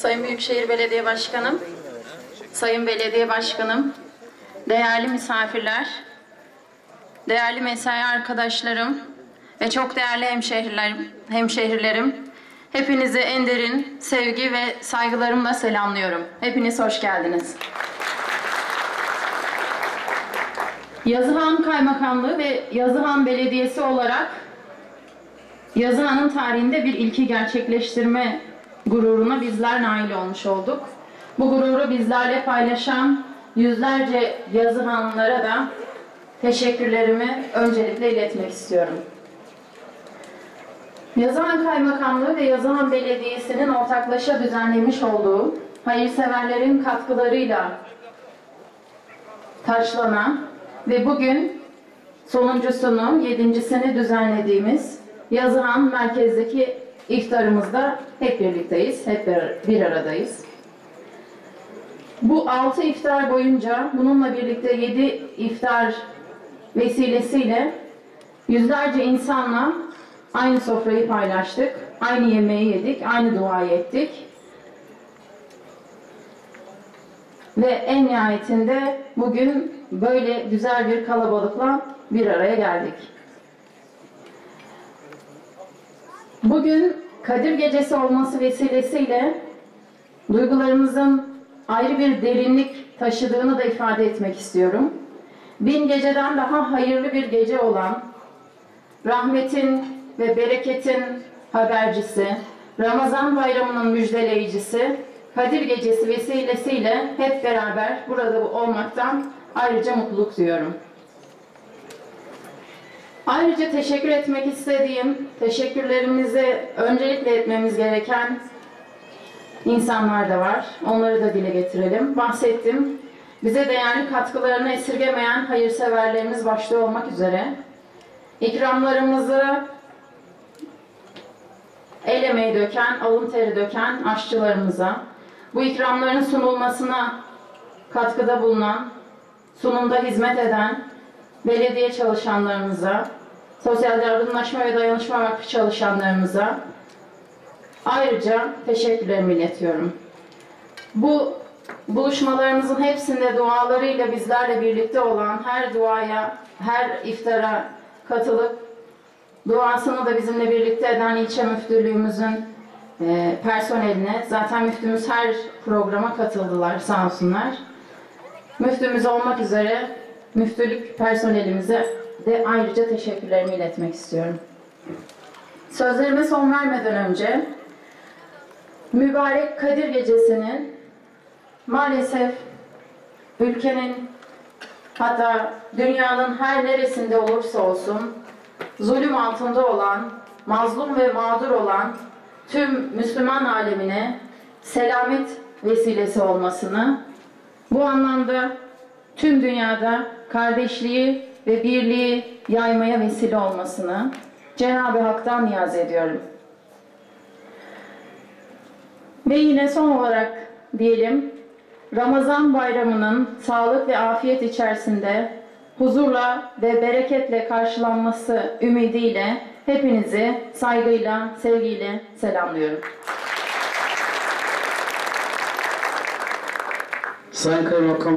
Sayın Büyükşehir Belediye Başkanım, Sayın Belediye Başkanım, değerli misafirler, değerli mesai arkadaşlarım ve çok değerli hemşehrilerim, hemşehrilerim, hepinizi en derin sevgi ve saygılarımla selamlıyorum. Hepiniz hoş geldiniz. Yazıhan Kaymakamlığı ve Yazıhan Belediyesi olarak Yazıhan'ın tarihinde bir ilki gerçekleştirme gururuna bizler nail olmuş olduk. Bu gururu bizlerle paylaşan yüzlerce Yazıhanlılara da teşekkürlerimi öncelikle iletmek istiyorum. Yazıhan Kaymakamlığı ve Yazıhan Belediyesi'nin ortaklaşa düzenlemiş olduğu hayırseverlerin katkılarıyla taşlanan ve bugün sonuncusunu, yedincisini düzenlediğimiz Yazıhan merkezdeki iftarımızda hep birlikteyiz, hep bir aradayız. Bu altı iftar boyunca bununla birlikte yedi iftar vesilesiyle yüzlerce insanla aynı sofrayı paylaştık, aynı yemeği yedik, aynı duayı ettik. Ve en nihayetinde bugün böyle güzel bir kalabalıkla bir araya geldik. Bugün Kadir Gecesi olması vesilesiyle duygularımızın ayrı bir derinlik taşıdığını da ifade etmek istiyorum. Bin geceden daha hayırlı bir gece olan, rahmetin ve bereketin habercisi, Ramazan bayramının müjdeleyicisi, Kadir Gecesi vesilesiyle hep beraber burada olmaktan ayrıca mutluluk duyuyorum. Ayrıca teşekkür etmek istediğim, teşekkürlerimizi öncelikle etmemiz gereken insanlar da var. Onları da dile getirelim. Bahsettim. Bize değerli katkılarını esirgemeyen hayırseverlerimiz başta olmak üzere ikramlarımızı el emeği döken, alın teri döken aşçılarımıza, bu ikramların sunulmasına katkıda bulunan, sunumda hizmet eden belediye çalışanlarımıza, sosyal yardımlaşma ve dayanışma vakfı çalışanlarımıza ayrıca teşekkürlerimi iletiyorum. Bu buluşmalarımızın hepsinde dualarıyla bizlerle birlikte olan her duaya, her iftara katılıp duasını da bizimle birlikte eden ilçe müftülüğümüzün e, personeline, zaten müftümüz her programa katıldılar sağ olsunlar. Müftümüz olmak üzere müftülük personelimize de ayrıca teşekkürlerimi iletmek istiyorum. Sözlerime son vermeden önce mübarek Kadir Gecesi'nin maalesef ülkenin hatta dünyanın her neresinde olursa olsun zulüm altında olan, mazlum ve mağdur olan tüm Müslüman alemine selamet vesilesi olmasını, bu anlamda tüm dünyada kardeşliği ve birliği yaymaya vesile olmasını Cenab-ı Hak'tan niyaz ediyorum. Ve yine son olarak diyelim, Ramazan bayramının sağlık ve afiyet içerisinde huzurla ve bereketle karşılanması ümidiyle hepinizi saygıyla, sevgiyle selamlıyorum. Sayın Kaymakam